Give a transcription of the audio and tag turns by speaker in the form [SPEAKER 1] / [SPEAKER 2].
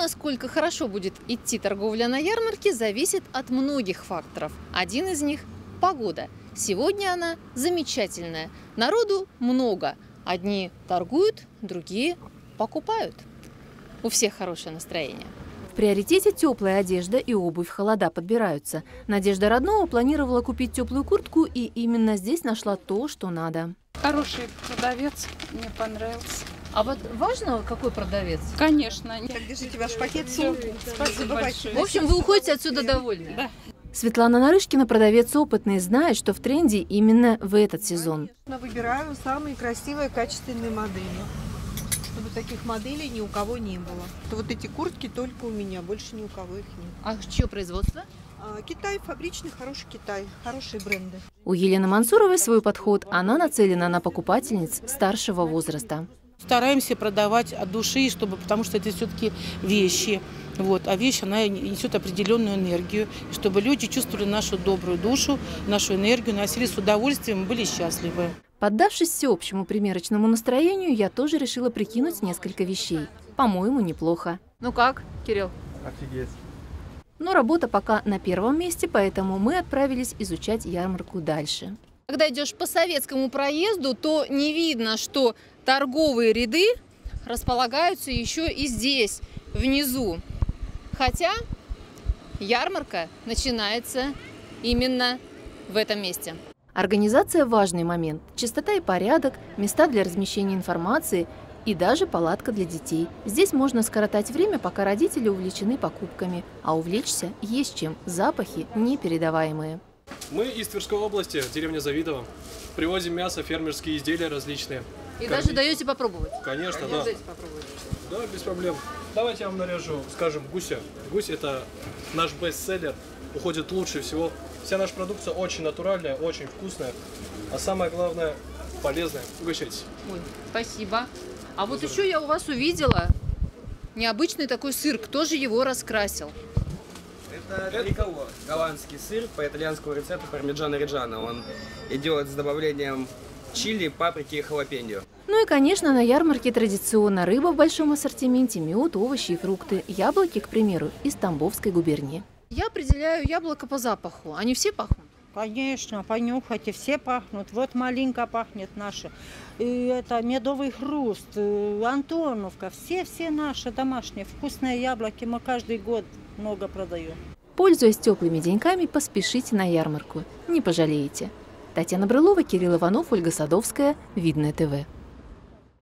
[SPEAKER 1] насколько хорошо будет идти торговля на ярмарке, зависит от многих факторов. Один из них – погода. Сегодня она замечательная. Народу много. Одни торгуют, другие покупают. У всех хорошее настроение.
[SPEAKER 2] В приоритете теплая одежда и обувь холода подбираются. Надежда Роднова планировала купить теплую куртку и именно здесь нашла то, что надо.
[SPEAKER 3] Хороший продавец, мне понравился.
[SPEAKER 1] А вот важно, какой продавец?
[SPEAKER 3] Конечно.
[SPEAKER 4] Так, держите ваш пакет, сумку.
[SPEAKER 3] Спасибо большое.
[SPEAKER 1] В общем, вы уходите отсюда довольны.
[SPEAKER 3] Да.
[SPEAKER 2] Светлана Нарышкина, продавец опытный, знает, что в тренде именно в этот сезон.
[SPEAKER 4] Я выбираю самые красивые, качественные модели. Чтобы таких моделей ни у кого не было. То вот эти куртки только у меня, больше ни у кого их нет.
[SPEAKER 1] А чье производство?
[SPEAKER 4] А, Китай, фабричный, хороший Китай, хорошие бренды.
[SPEAKER 2] У Елены Мансуровой свой подход. Она нацелена на покупательниц старшего возраста.
[SPEAKER 5] Стараемся продавать от души, чтобы, потому что это все-таки вещи. Вот, а вещь, она несет определенную энергию. И чтобы люди чувствовали нашу добрую душу, нашу энергию, носили с удовольствием и были счастливы.
[SPEAKER 2] Поддавшись всеобщему примерочному настроению, я тоже решила прикинуть несколько вещей. По-моему, неплохо.
[SPEAKER 1] Ну как, Кирилл?
[SPEAKER 6] Офигеть.
[SPEAKER 2] Но работа пока на первом месте, поэтому мы отправились изучать ярмарку дальше.
[SPEAKER 1] Когда идешь по советскому проезду, то не видно, что торговые ряды располагаются еще и здесь, внизу. Хотя ярмарка начинается именно в этом месте.
[SPEAKER 2] Организация – важный момент. Чистота и порядок, места для размещения информации и даже палатка для детей. Здесь можно скоротать время, пока родители увлечены покупками. А увлечься есть чем. Запахи непередаваемые.
[SPEAKER 7] Мы из Тверской области, деревня Завидово. Привозим мясо, фермерские изделия различные.
[SPEAKER 1] И
[SPEAKER 7] Кормить.
[SPEAKER 1] даже даете попробовать.
[SPEAKER 7] Конечно, да.
[SPEAKER 1] Дайте попробовать.
[SPEAKER 7] Да, без проблем. Давайте я вам наряжу, скажем, гуся. Гусь это наш бестселлер, уходит лучше всего. Вся наша продукция очень натуральная, очень вкусная, а самое главное полезная. Угощайтесь.
[SPEAKER 1] Ой, спасибо. А вот еще я у вас увидела необычный такой сыр. Кто же его раскрасил?
[SPEAKER 8] Это триколор, голландский сыр по итальянскому рецепту пармиджано реджано. Он идет с добавлением чили, паприки и халапеньо.
[SPEAKER 2] Ну и, конечно, на ярмарке традиционно рыба в большом ассортименте, мед, овощи и фрукты. Яблоки, к примеру, из Тамбовской губернии.
[SPEAKER 1] Я определяю яблоко по запаху. Они все пахнут?
[SPEAKER 9] Конечно, понюхайте, все пахнут. Вот малинка пахнет наша. И это медовый хруст, э, Антоновка. Все-все наши домашние вкусные яблоки. Мы каждый год много продаем.
[SPEAKER 2] Пользуясь теплыми деньками, поспешите на ярмарку. Не пожалеете. Татьяна Брылова, Кирилл Иванов, Ольга Садовская. Видное ТВ.